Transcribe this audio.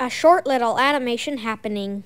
a short little animation happening.